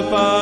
Bye.